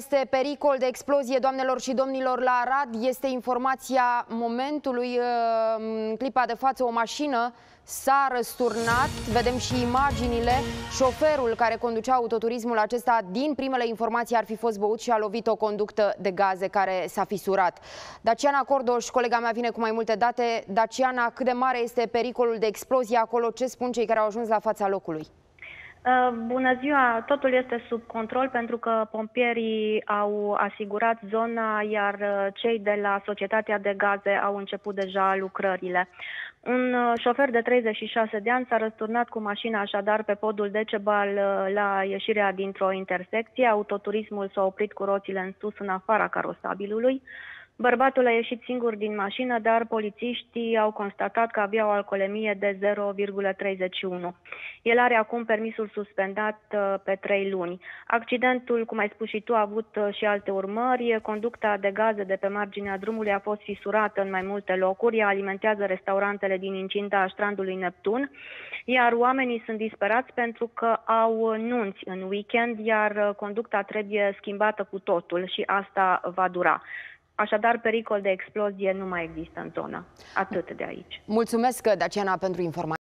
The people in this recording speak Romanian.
Este pericol de explozie, doamnelor și domnilor, la Arad. Este informația momentului. În clipa de față, o mașină s-a răsturnat. Vedem și imaginile. Șoferul care conducea autoturismul acesta, din primele informații, ar fi fost băut și a lovit o conductă de gaze care s-a fisurat. Daciana Cordoș, colega mea, vine cu mai multe date. Daciana, cât de mare este pericolul de explozie acolo? Ce spun cei care au ajuns la fața locului? Uh, bună ziua! Totul este sub control pentru că pompierii au asigurat zona, iar uh, cei de la Societatea de Gaze au început deja lucrările. Un uh, șofer de 36 de ani s-a răsturnat cu mașina așadar pe podul Decebal la ieșirea dintr-o intersecție. Autoturismul s-a oprit cu roțile în sus în afara carosabilului. Bărbatul a ieșit singur din mașină, dar polițiștii au constatat că avea o alcoolemie de 0,31. El are acum permisul suspendat uh, pe 3 luni. Accidentul, cum ai spus și tu, a avut uh, și alte urmări. Conducta de gaze de pe marginea drumului a fost fisurată în mai multe locuri. Ea alimentează restaurantele din incinta strandului Neptun, iar oamenii sunt disperați pentru că au nunți în weekend, iar uh, conducta trebuie schimbată cu totul și asta va dura. Așadar, pericol de explozie nu mai există în zonă. Atât de aici. Mulțumesc, Daciana, pentru informații.